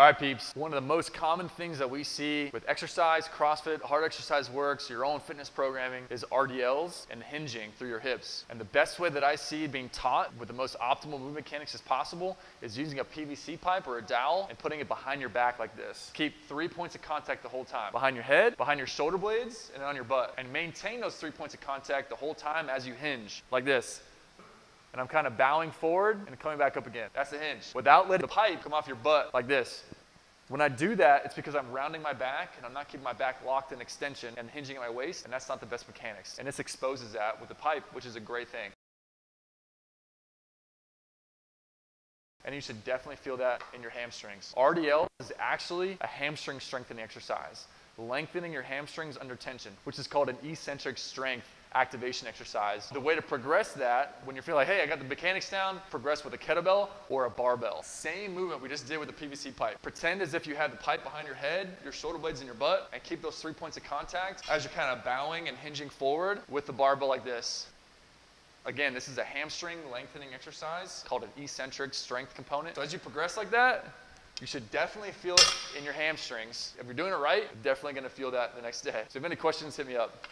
All right, peeps. One of the most common things that we see with exercise, CrossFit, hard exercise works, your own fitness programming is RDLs and hinging through your hips. And the best way that I see being taught with the most optimal movement mechanics as possible is using a PVC pipe or a dowel and putting it behind your back like this. Keep three points of contact the whole time. Behind your head, behind your shoulder blades, and on your butt. And maintain those three points of contact the whole time as you hinge, like this and I'm kind of bowing forward and coming back up again. That's the hinge. Without letting the pipe come off your butt like this. When I do that, it's because I'm rounding my back and I'm not keeping my back locked in extension and hinging at my waist, and that's not the best mechanics. And this exposes that with the pipe, which is a great thing. And you should definitely feel that in your hamstrings. RDL is actually a hamstring strengthening exercise, lengthening your hamstrings under tension, which is called an eccentric strength activation exercise. The way to progress that, when you're feeling like, hey, I got the mechanics down, progress with a kettlebell or a barbell. Same movement we just did with the PVC pipe. Pretend as if you had the pipe behind your head, your shoulder blades in your butt, and keep those three points of contact as you're kind of bowing and hinging forward with the barbell like this. Again, this is a hamstring lengthening exercise called an eccentric strength component. So as you progress like that, you should definitely feel it in your hamstrings. If you're doing it right, definitely gonna feel that the next day. So if you have any questions, hit me up.